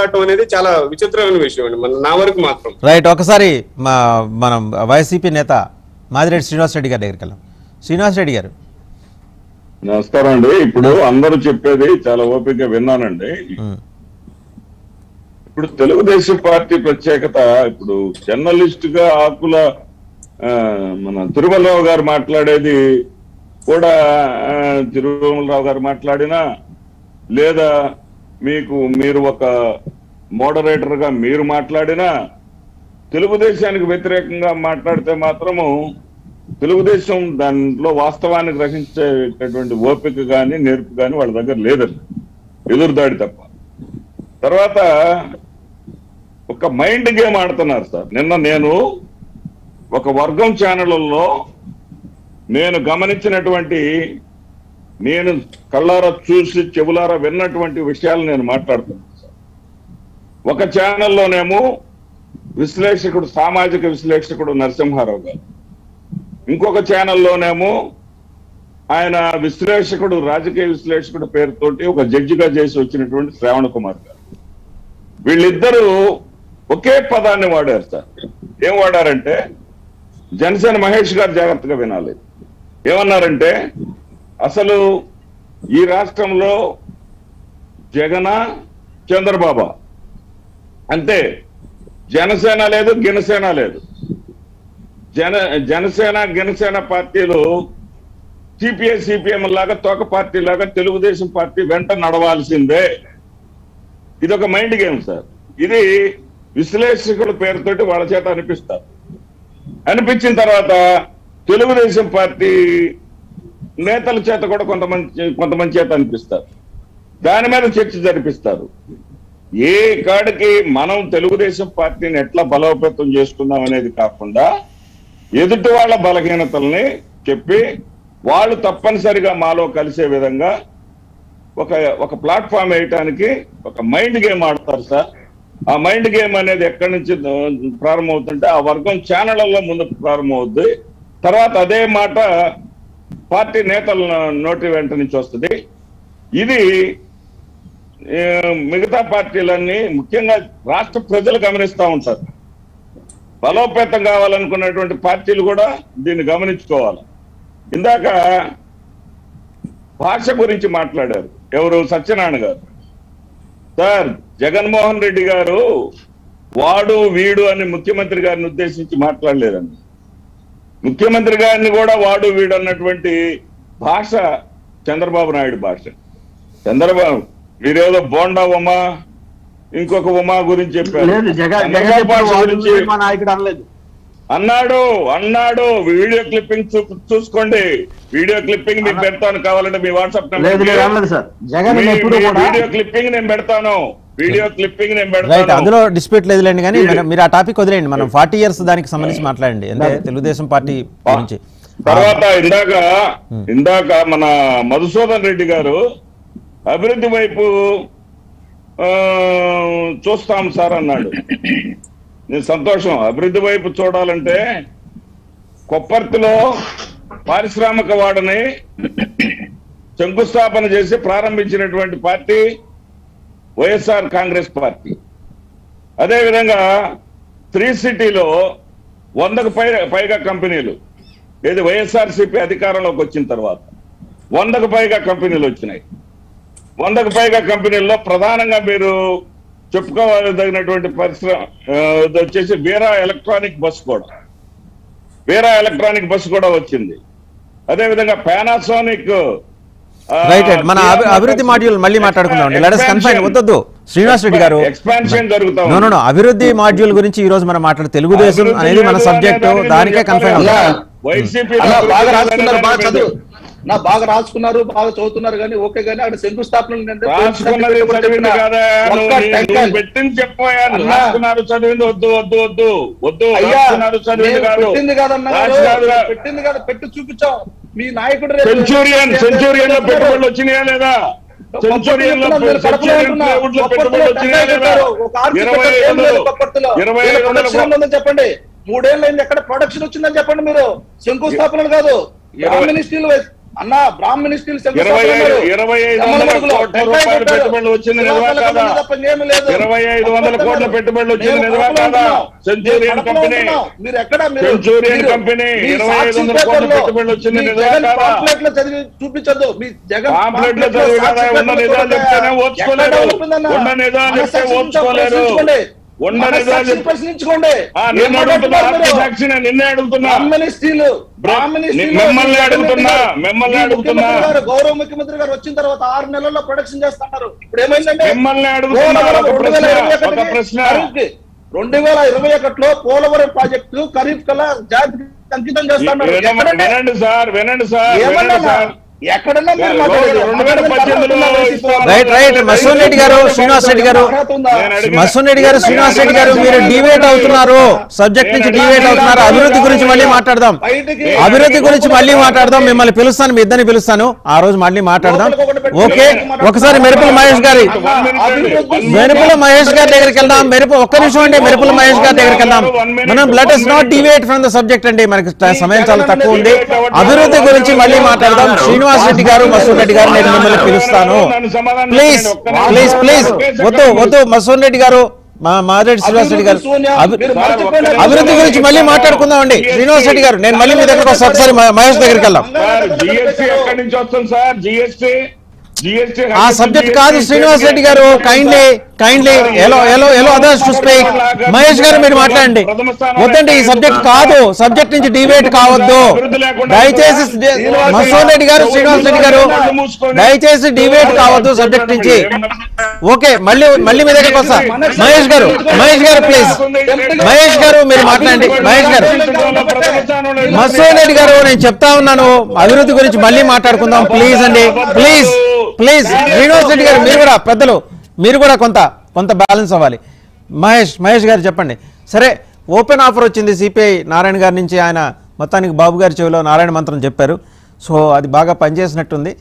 మాట్లాడటం అనేది చాలా విచిత్రమైన విషయం అండి. మన నా వరకు మాత్రం. రైట్ ఒకసారి మా మనం వైసీపీ నేత మాదిరెడ్డి శ్రీనివాస్ రెడ్డి గారి దగ్గరికి వెళ్ళాం శ్రీనివాస్ రెడ్డి గారు. నమస్కారం అండి. ఇప్పుడు అందరూ చెప్పేది చాలా ఓపిక విన్నానండి. ఇప్పుడు తెలుగుదేశం పార్టీ ప్రత్యేకత ఇప్పుడు జర్నలిస్ట్గా ఆకుల మన తిరుమలరావు గారు మాట్లాడేది కూడా తిరుమలరావు గారు మాట్లాడినా లేదా మీకు మీరు ఒక మోడరేటర్గా మీరు మాట్లాడినా తెలుగుదేశానికి వ్యతిరేకంగా మాట్లాడితే మాత్రము తెలుగుదేశం దాంట్లో వాస్తవాన్ని గ్రహించేటటువంటి ఓపిక కానీ నేర్పు కానీ వాళ్ళ దగ్గర లేదండి. ఎదురుదాడి తప్ప. తర్వాత ఒక మైండ్ గేమ్ ఆడుతున్నారు సార్. నిన్న నేను ఒక వర్గం ఛానళ్ళలో నేను గమనించినటువంటి నేను కళ్ళారా చూసి చెవులారా విన్నటువంటి విషయాలు నేను మాట్లాడుతున్నాను. సార్ ఒక ఛానల్లోనేమో విశ్లేషకుడు సామాజిక విశ్లేషకుడు నరసింహారావు గారు. ఇంకొక ఛానల్లోనేమో ఆయన విశ్లేషకుడు రాజకీయ విశ్లేషకుడు పేరుతోటి ఒక జడ్జిగా చేసి వచ్చినటువంటి శ్రావణ కుమార్ గారు. వీళ్ళిద్దరూ ఒకే పదాన్ని వాడారు సార్. ఏం వాడారంటే జనసేన మహేష్ గారు జాగ్రత్తగా వినాలి. ఏమన్నారంటే అసలు ఈ రాష్ట్రంలో జగన చంద్రబాబు. అంతే జనసేన లేదు గినసేన లేదు. జన జనసేన గినసేన పార్టీలు సిపిఐ సిపిఎం లాగా తోక పార్టీ లాగా తెలుగుదేశం పార్టీ వెంట నడవాల్సిందే. ఇది ఒక మైండ్ గేమ్ సార్. ఇది విశ్లేషకుల పేరుతోటి వాళ్ళ చేత అనిపిస్తారు అనిపించిన తర్వాత తెలుగుదేశం పార్టీ నేతల చేత కూడా కొంతమంది కొంతమంది చేత అనిపిస్తారు. దాని మీద చర్చ జరిపిస్తారు. ఏ కాడికి మనం తెలుగుదేశం పార్టీని ఎట్లా బలోపేతం చేసుకుందాం అనేది కాకుండా ఎదుటి వాళ్ళ బలహీనతల్ని చెప్పి వాళ్ళు తప్పనిసరిగా మాలో కలిసే విధంగా ఒక ఒక ప్లాట్ఫామ్ వేయటానికి ఒక మైండ్ గేమ్ ఆడతారు సార్. ఆ మైండ్ గేమ్ అనేది ఎక్కడి నుంచి ప్రారంభమవుతుంటే ఆ వర్గం ఛానళ్ళలో ముందు ప్రారంభమవుద్ది. తర్వాత అదే మాట పార్టీ నేతల నోటి వెంట నుంచి వస్తుంది. ఇది మిగతా పార్టీలన్నీ ముఖ్యంగా రాష్ట్ర ప్రజలు గమనిస్తా ఉంటారు. బలోపేతం కావాలనుకున్నటువంటి పార్టీలు కూడా దీన్ని గమనించుకోవాలి. ఇందాక భాష గురించి మాట్లాడారు. ఎవరు? సత్యనారాయణ గారు. సార్ జగన్మోహన్ రెడ్డి గారు వాడు వీడు అని ముఖ్యమంత్రి గారిని ఉద్దేశించి మాట్లాడలేదండి. ముఖ్యమంత్రి గారిని కూడా వాడు వీడు అన్నటువంటి భాష చంద్రబాబు నాయుడు భాష. చంద్రబాబు మీరేదో బోండా ఉమా ఇంకొక ఉమా గురించి చెప్పారు. అన్నాడు అన్నాడు. వీడియో క్లిప్పింగ్ చూసుకోండి. వీడియో క్లిప్పింగ్ మీకు పెడతాను కావాలంటే మీ వాట్సాప్ వీడియో క్లిప్పింగ్ నేను పెడతాను. వీడియో క్లిప్పింగ్ నేను పెడతాను. అందులో డిస్ప్యూట్ లేదులేండి కానీ మీరు- ఆ టాపిక్ వదిలేయండి. మనం ఫార్టీ ఇయర్స్ దానికి సంబంధించి మాట్లాడండి. అంటే తెలుగుదేశం పార్టీ గురించి. తర్వాత ఇందాక ఇందాక మన మధుసూదన్ రెడ్డి గారు అభివృద్ధి వైపు చూస్తాం సార్ అన్నాడు. నేను సంతోషం. అభివృద్ధి వైపు చూడాలంటే కొప్పర్తిలో పారిశ్రామిక వాడని శంకుస్థాపన చేసి ప్రారంభించినటువంటి పార్టీ వైఎస్ఆర్ కాంగ్రెస్ పార్టీ. అదేవిధంగా త్రీ సిటీలో వందకు పై పైగా కంపెనీలు. ఏది వైఎస్ఆర్సీపీ అధికారంలోకి వచ్చిన తర్వాత వందకు పైగా కంపెనీలు వచ్చినాయి. వందకు పైగా కంపెనీల్లో ప్రధానంగా మీరు చెప్పుకోవాలదగినటువంటి పరిశ్రమ వచ్చేసి వీరా ఎలక్ట్రానిక్ బస్ కూడా. వీరా ఎలక్ట్రానిక్ బస్ కూడా వచ్చింది. అదేవిధంగా పానాసోనిక్ మన అభి- అభివృద్ధి మాడ్యూల్ మళ్ళీ మాట్లాడుకుందాం లెటస్ కన్ఫైన్ వద్దొద్దు. శ్రీనివాస్ రెడ్డి గారు. ఎక్స్పాన్షన్ జరుగుతా నో ఉంది. నో నో అభివృద్ధి మాడ్యూల్ గురించి ఈ రోజు మనం మాట్లాడు తెలుగుదేశం అనేది మన సబ్జెక్ట్ దానికి కన్ఫైన్ చెప్పాలి. అవుతాం వైసీపీ నా బాగా రాసుకున్నారు బాగా చదువుతున్నారు కానీ ఓకే కానీ అక్కడ శంకుస్థాపన పెట్టింది కాదన్నా. పెట్టింది కాదు పెట్టి చూపించాం. మీ నాయకుడు సెంచూరియన్ సెంచూరియన్లో పెట్టుబడులు వచ్చినాయా లేదా? చెప్పండి. మూడేళ్ళు అయింది ఎక్కడ ప్రొడక్షన్ వచ్చిందని చెప్పండి మీరు. శంకుస్థాపనలు కాదు. మినిస్ట్రీలు అన్న బ్రాహ్మణ స్టీల్ ఇరవై ఐదు ఇరవై ఐదు వందల కోట్ల రూపాయల పెట్టుబడులు వచ్చింది నిజమా కాదా ఇరవై ఐదు వందల కోట్ల పెట్టుబడులు వచ్చింది నిజమా కాదా సెంచూరియన్ కంపెనీ మీరు ఎక్కడ మీరు- సెంచూరియన్ మీరు- కంపెనీ మీ 25 సాక్షి వందల కోట్ల పేపర్లో పెట్టుబడులు వచ్చింది మీ నిజమా జగన్ కాదా? లో చదివి చూపించొద్దు మీ జగన్ పాంప్లెట్లో పాంప్లెట్లో చదివి కదా సాక్షి ఉన్న పేపర్లో నిజాలు చూడండి. చెప్తేనే ఓర్చుకోలేరు. ఎక్కడ ఉంటుందన్న? ఉన్న నిజాలు మన చెప్తే సాక్షిని ఓర్చుకోలేరు. ప్రశ్నించుకోండి. నిన్ను అడుగుతున్నా మిమ్మల్ని అడుగుతున్నా, మిమ్మల్ని అడుగుతున్నా. గౌరవ ముఖ్యమంత్రి గారు వచ్చిన తర్వాత ఆరు నెలల్లో ప్రొడక్షన్ చేస్తున్నారు. ఇప్పుడు ఏమైందంటే మిమ్మల్ని అడుగుతున్నా ప్రశ్న, రెండు వేల ఇరవై ఒకటిలో పోలవరం ప్రాజెక్టు ఖరీఫ్ కల్లా జాతికి అంకితం చేస్తున్నారు? వినండి సార్ వినండి సార్ ఏమన్నా రైట్ రైట్. మసూన్ రెడ్డి గారు శ్రీనివాస్ రెడ్డి గారు. మసూన్ రెడ్డి గారు శ్రీనివాస్ రెడ్డి గారు మీరు డివేట్ అవుతున్నారు. సబ్జెక్ట్ నుంచి డివేట్ అవుతున్నారు. అభివృద్ధి గురించి మళ్ళీ మాట్లాడదాం. అభివృద్ధి గురించి మళ్ళీ మాట్లాడదాం. మిమ్మల్ని పిలుస్తాను మీ ఇద్దరిని పిలుస్తాను. ఆ రోజు మళ్ళీ మాట్లాడదాం. ఓకే? ఒకసారి మెరుపుల మహేష్ గారి మెరుపుల మహేష్ గారి దగ్గరికి వెళ్దాం. మెరుపు ఒక్క నిమిషం అండి. మెరుపుల మహేష్ గారి దగ్గరికి వెళ్దాం. మనం let us not deviate from the subject అండి. మనకి సమయం చాలా తక్కువ ఉంది. అభివృద్ధి గురించి మళ్ళీ మాట్లాడదాం. శ్రీనివాస్ రెడ్డి గారు మసూన్ రెడ్డి గారు నేను మిమ్మల్ని పిలుస్తాను. Please please please. వద్దు వద్దు మసూన్ రెడ్డి గారు మా మారెడ్డి శ్రీనివాస్ రెడ్డి గారు. అభి- అభివృద్ధి గురించి మళ్ళీ మాట్లాడుకుందాం అండి. శ్రీనివాస్ రెడ్డి గారు నేను మళ్ళీ మీ దగ్గరకు వస్తాను ఒకసారి మహేష్ దగ్గరికి వెళ్దాం. ఆ సబ్జెక్ట్ కాదు శ్రీనివాస్ రెడ్డి గారు. Kindly kindly allow allow allow others to speak Mahesh గారు మీరు మాట్లాడండి. వద్దండి ఈ సబ్జెక్ట్ కాదు. సబ్జెక్ట్ నుంచి డిబేట్ కావద్దు. దయచేసి మసూన్ రెడ్డి గారు శ్రీనివాస్ రెడ్డి గారు దయచేసి డిబేట్ కావద్దు సబ్జెక్ట్ నుంచి. ఓకే మళ్ళీ మళ్ళీ మీ దగ్గరకు వస్తా. మహేష్ గారు మహేష్ గారు ప్లీజ్ మహేష్ గారు మీరు మాట్లాడండి. మహేష్ గారు. మసూన్ రెడ్డి గారు నేను చెప్తా ఉన్నాను. అభివృద్ధి గురించి మళ్ళీ మాట్లాడుకుందాం. ప్లీజ్ అండి. ప్లీజ్ ప్లీజ్ శ్రీనివాస్ రెడ్డి గారు మీరు కూడా పెద్దలు మీరు కూడా కొంత కొంత బ్యాలెన్స్ అవ్వాలి. మహేష్ మహేష్ గారు చెప్పండి. సరే ఓపెన్ ఆఫర్ వచ్చింది సిపిఐ నారాయణ గారి నుంచి ఆయన మొత్తానికి బాబు గారి చెవిలో నారాయణ మంత్రం చెప్పారు. సో అది బాగా పనిచేసినట్టుంది.